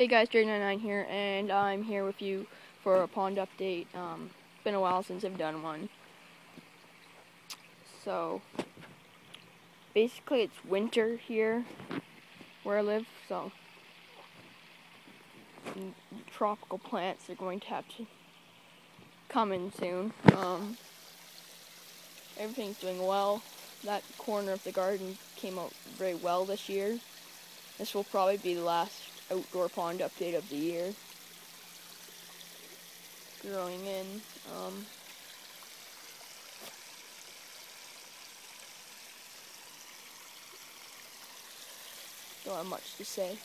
Hey guys, J99 here, and I'm here with you for a pond update. Um, it's been a while since I've done one. So, basically it's winter here where I live, so tropical plants are going to have to come in soon. Um, everything's doing well. That corner of the garden came out very well this year. This will probably be the last outdoor pond update of the year. Growing in. Um, don't have much to say.